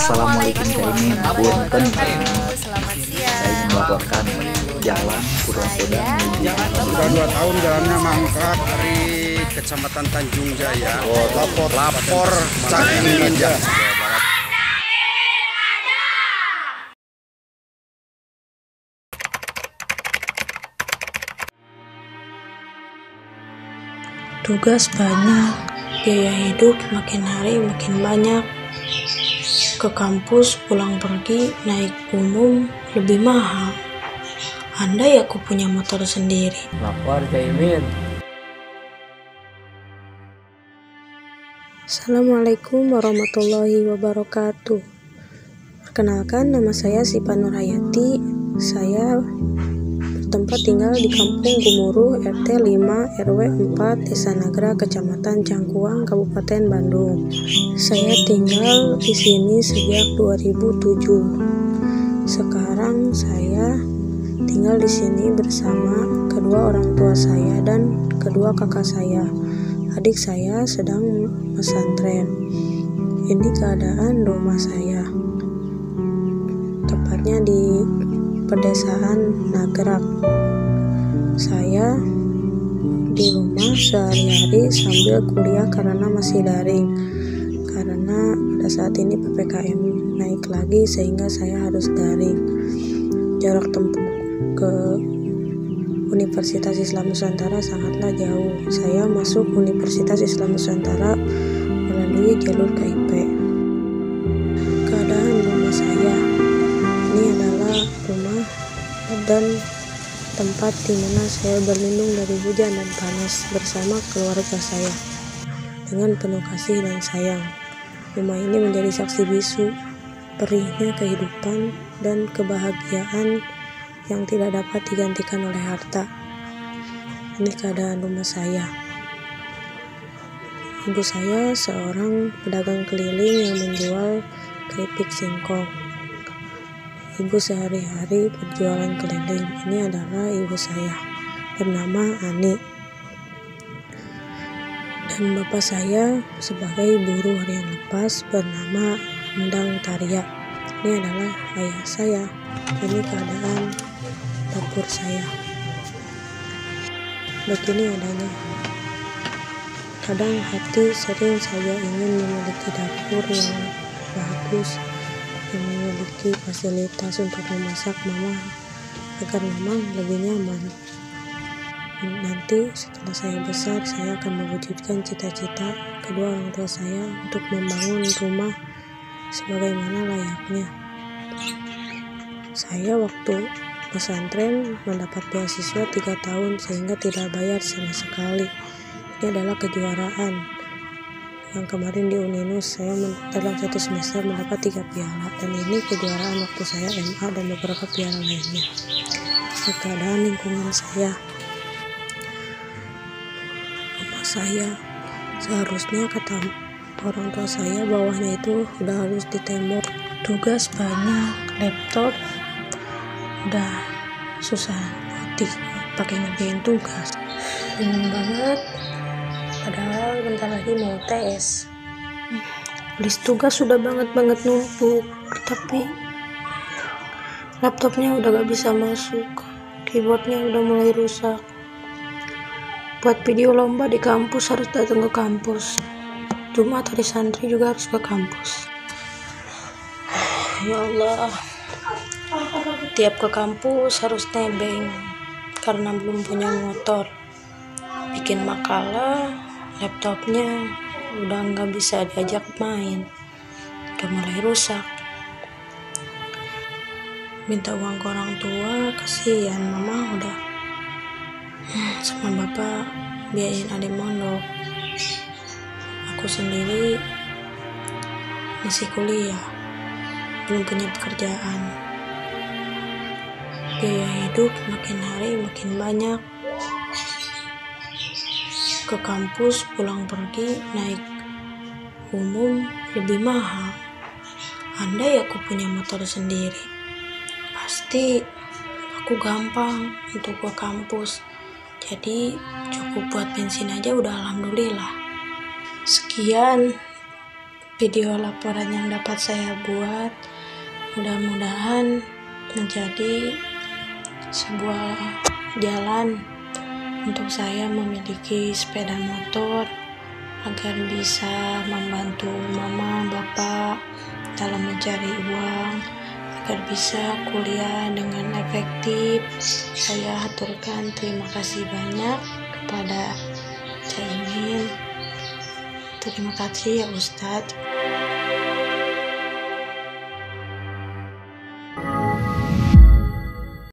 Assalamualaikum kami punten Selamat siang. saya melaporkan jalan Purworejo Sudah dua tahun jalannya mangkrak dari Kecamatan Tanjung Jaya. Oh, lapor, lapor Cakung Ninja. Tugas banyak, biaya hidup makin hari makin banyak. Ke kampus pulang pergi naik umum lebih mahal. Andai aku punya motor sendiri. lapor ke Imin Assalamualaikum warahmatullahi wabarakatuh. Perkenalkan nama saya Sipa Nurhayati. Saya bertempat tinggal di Kampung Gumuruh RT 5 RW 4 Desa Nagra Kecamatan Cangkuang Kabupaten Bandung. Saya tinggal di sini sejak 2007. Sekarang saya tinggal di sini bersama kedua orang tua saya dan kedua kakak saya. Adik saya sedang pesantren. Ini keadaan rumah saya. Tepatnya di pedesaan Nagrak. Saya di rumah sehari-hari sambil kuliah karena masih daring. Karena pada saat ini PPKM naik lagi sehingga saya harus daring. Jarak tempuh ke Universitas Islam Nusantara sangatlah jauh. Saya masuk Universitas Islam Nusantara melalui jalur KIP. Dan tempat di mana saya berlindung dari hujan dan panas bersama keluarga saya dengan penuh kasih dan sayang. Rumah ini menjadi saksi bisu perihnya kehidupan dan kebahagiaan yang tidak dapat digantikan oleh harta. Ini keadaan rumah saya. Ibu saya seorang pedagang keliling yang menjual keripik singkong. Ibu sehari-hari berjualan keliling. Ini adalah ibu saya, bernama Ani. Dan bapak saya sebagai buruh harian lepas bernama Endang Tarya. Ini adalah ayah saya. Ini keadaan dapur saya. Begini adanya. Kadang hati sering saja ingin memiliki dapur yang bagus, memiliki fasilitas untuk memasak mama agar mama lebih nyaman. Nanti setelah saya besar, saya akan mewujudkan cita-cita kedua orang tua saya untuk membangun rumah sebagaimana layaknya. Saya waktu pesantren mendapat beasiswa tiga tahun sehingga tidak bayar sama sekali. Ini adalah kejuaraan yang kemarin di Uninus saya dalam satu semester mendapat tiga piala dan ini kejuaraan waktu saya MA dan beberapa piala lainnya. Keadaan lingkungan saya, rumah saya seharusnya kata orang tua saya bawahnya itu udah harus ditembok. Tugas banyak, laptop udah susah pakai ngerjain tugas bingung banget padahal bentar lagi mau tes. List tugas sudah banget banget numpuk tapi laptopnya udah gak bisa masuk keyboardnya udah mulai rusak. Buat video lomba di kampus harus datang ke kampus. Jumat hari santri juga harus ke kampus. Ya Allah. Tiap ke kampus harus nebeng karena belum punya motor. Bikin makalah laptopnya udah nggak bisa diajak main. Udah mulai rusak. Minta uang ke orang tua kasihan mama udah. Hmm, sama bapak biayain adik mondok. Aku sendiri masih kuliah belum punya pekerjaan. Biaya hidup makin hari makin banyak ke kampus pulang pergi naik umum lebih mahal. Andai aku punya motor sendiri pasti aku gampang untuk ke kampus. Jadi cukup buat bensin aja udah alhamdulillah. Sekian video laporan yang dapat saya buat. Mudah-mudahan menjadi sebuah jalan untuk saya memiliki sepeda motor agar bisa membantu mama bapak dalam mencari uang agar bisa kuliah dengan efektif. Saya aturkan terima kasih banyak kepada Caimin terima kasih ya Ustadz